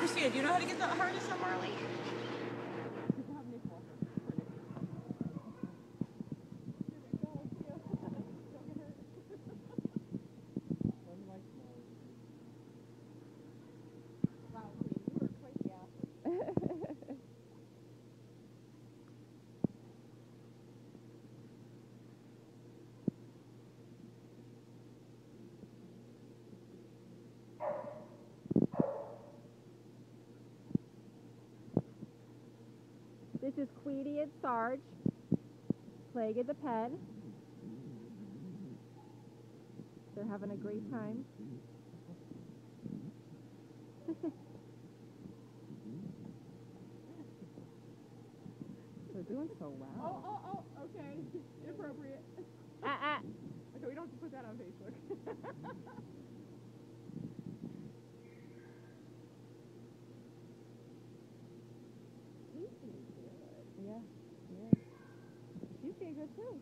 Christina, do you know how to get the harness on Marley? This is Queenie and Sarge playing in the pen. They're having a great time. They're doing so well. Oh, oh, oh, okay. She's doing good too.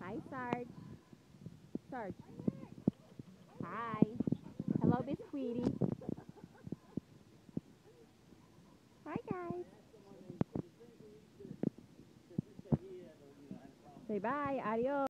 Hi, Sarge. Sarge. Hi. Hello, Sweetie. Hi, guys. Say bye. Adios.